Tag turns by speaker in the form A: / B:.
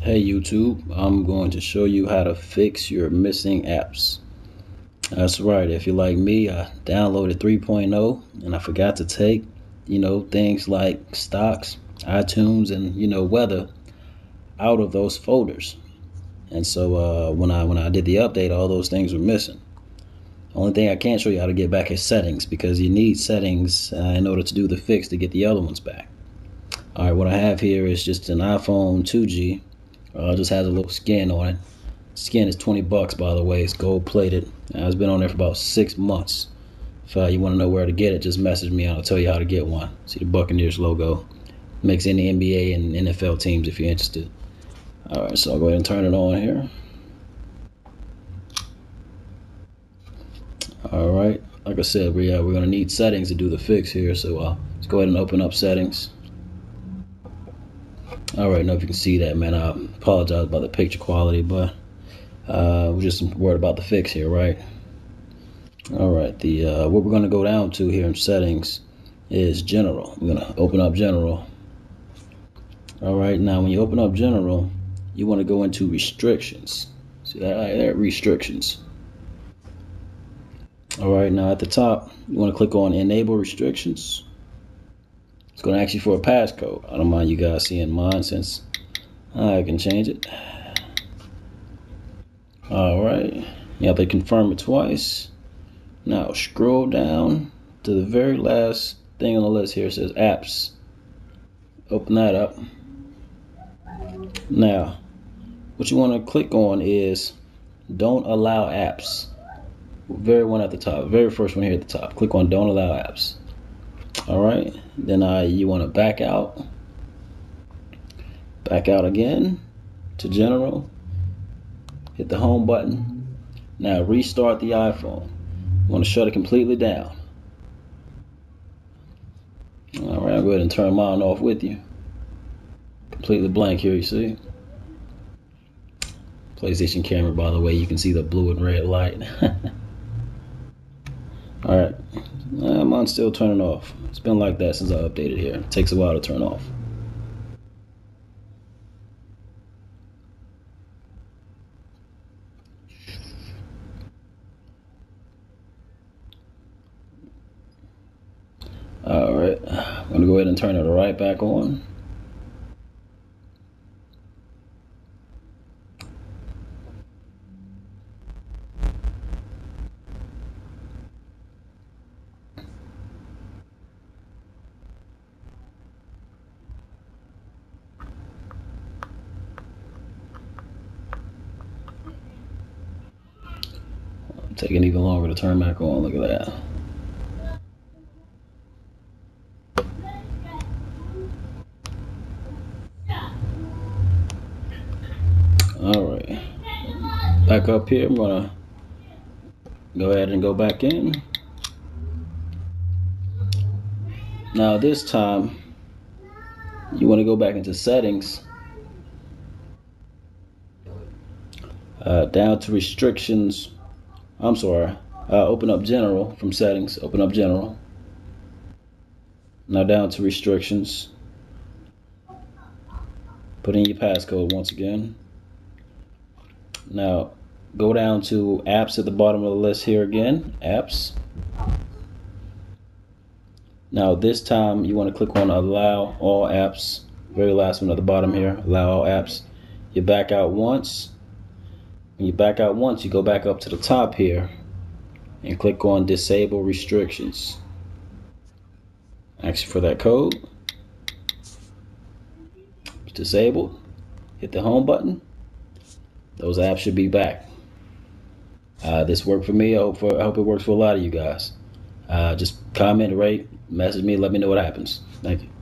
A: Hey YouTube, I'm going to show you how to fix your missing apps. That's right, if you're like me, I downloaded 3.0 and I forgot to take, you know, things like stocks, iTunes, and you know, weather out of those folders. And so uh, when I when I did the update, all those things were missing. Only thing I can't show you how to get back is settings because you need settings uh, in order to do the fix to get the other ones back. All right, what I have here is just an iPhone 2G uh, just has a little skin on it. Skin is 20 bucks, by the way. It's gold plated. Uh, it's been on there for about six months. If uh, you want to know where to get it, just message me. And I'll tell you how to get one. See the Buccaneers logo. Makes any NBA and NFL teams if you're interested. All right, so I'll go ahead and turn it on here. All right, like I said, we, uh, we're going to need settings to do the fix here. So uh, let's go ahead and open up settings. All right, know if you can see that, man. I apologize about the picture quality, but uh, we're just worried about the fix here, right? All right, the uh, what we're going to go down to here in settings is general. We're going to open up general. All right, now when you open up general, you want to go into restrictions. See that right there, restrictions. All right, now at the top, you want to click on enable restrictions. It's going to ask you for a passcode. I don't mind you guys seeing mine since I can change it. All right. Have to confirm it twice. Now scroll down to the very last thing on the list here. It says apps. Open that up. Now, what you want to click on is don't allow apps. Very one at the top, very first one here at the top. Click on don't allow apps all right then uh, you want to back out. Back out again to general. Hit the home button. Now restart the iPhone. You want to shut it completely down. All right I'll go ahead and turn mine off with you. Completely blank here you see. PlayStation camera by the way you can see the blue and red light. All right uh, mine's still turning off. It's been like that since I updated here. It takes a while to turn off. All right, I'm gonna go ahead and turn it right back on. Taking even longer to turn back on. Look at that. All right. Back up here. I'm going to go ahead and go back in. Now this time, you want to go back into settings. Uh, down to restrictions I'm sorry. Uh, open up general from settings. Open up general. Now down to restrictions. Put in your passcode once again. Now go down to apps at the bottom of the list here again. Apps. Now this time you want to click on allow all apps. Very last one at the bottom here. Allow all apps. You back out once when you back out once, you go back up to the top here and click on disable restrictions. Ask for that code. It's disabled. Hit the home button. Those apps should be back. Uh, this worked for me. I hope, for, I hope it works for a lot of you guys. Uh, just comment, rate, message me, let me know what happens. Thank you.